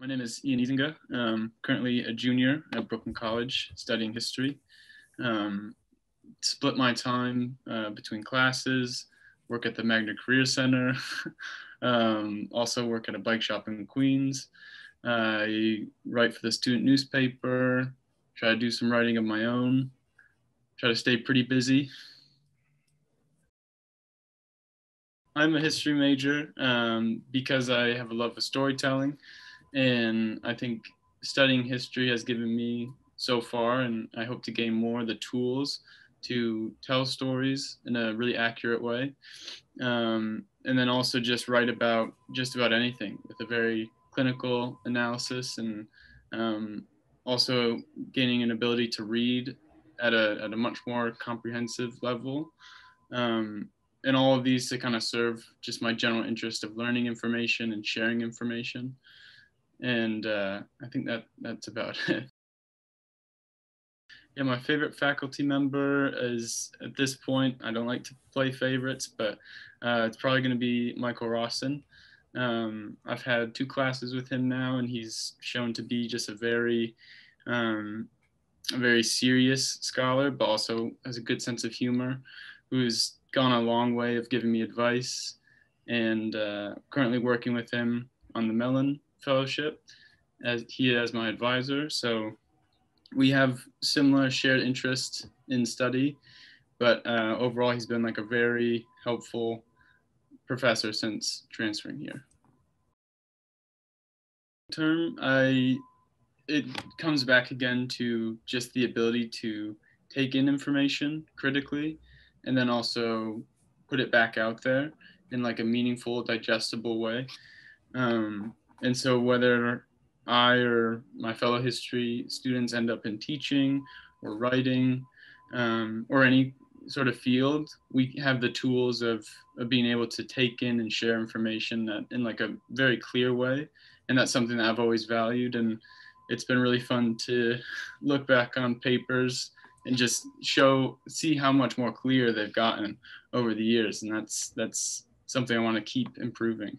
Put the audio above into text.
My name is Ian Ezinga. Um, currently a junior at Brooklyn College studying history. Um, split my time uh, between classes, work at the Magner Career Center, um, also work at a bike shop in Queens. I write for the student newspaper, try to do some writing of my own, try to stay pretty busy. I'm a history major um, because I have a love of storytelling. And I think studying history has given me so far, and I hope to gain more the tools to tell stories in a really accurate way. Um, and then also just write about just about anything with a very clinical analysis and um, also gaining an ability to read at a, at a much more comprehensive level. Um, and all of these to kind of serve just my general interest of learning information and sharing information and uh, I think that that's about it. Yeah, my favorite faculty member is at this point. I don't like to play favorites, but uh, it's probably going to be Michael Rawson. Um, I've had two classes with him now, and he's shown to be just a very, um, a very serious scholar, but also has a good sense of humor. Who's gone a long way of giving me advice, and uh, currently working with him on the Mellon fellowship as he as my advisor. So we have similar shared interests in study, but uh, overall he's been like a very helpful professor since transferring here. Term, I it comes back again to just the ability to take in information critically and then also put it back out there in like a meaningful digestible way um, and so whether I or my fellow history students end up in teaching or writing um, or any sort of field, we have the tools of, of being able to take in and share information that, in like a very clear way. And that's something that I've always valued. And it's been really fun to look back on papers and just show, see how much more clear they've gotten over the years. And that's, that's something I want to keep improving.